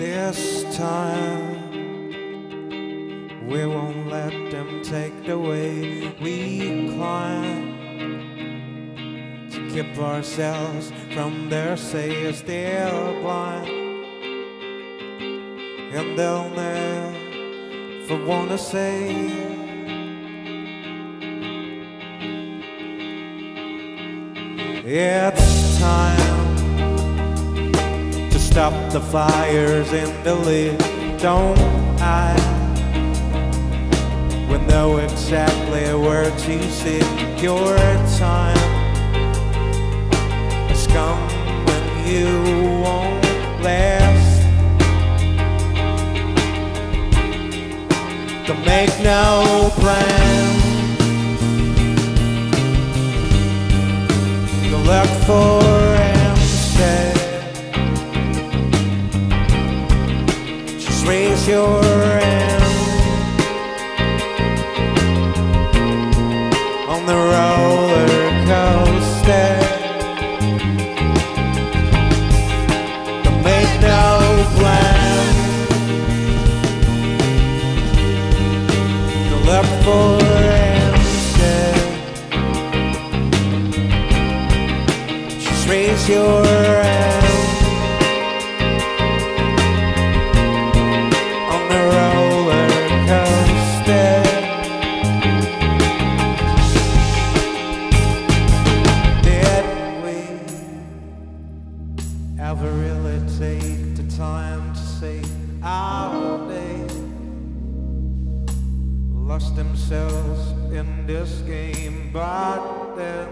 This time we won't let them take the way we climb to keep ourselves from their sayers. They're blind and they'll never wanna say. It's time stop the fires in the lid. Don't I? We know exactly where to. Your time has come when you won't last. To make no plan. To look for Just raise your hand on the roller coaster. To make no plan. To look for instead. Just raise your ever really take the time to say our day? Lost themselves in this game, but then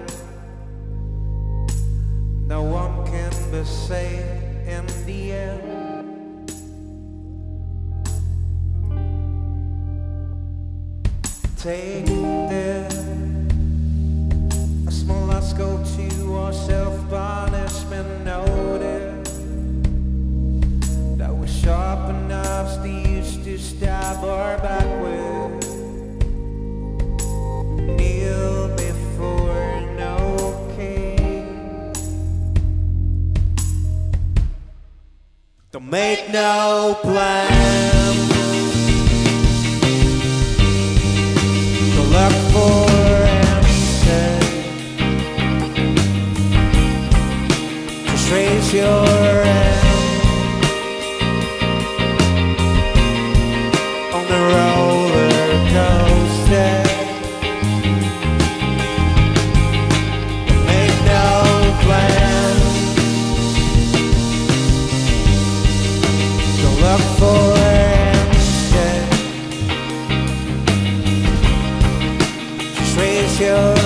no one can be safe in the end. Take this, stab our back with. Kneel before no king. Don't make no plan. Your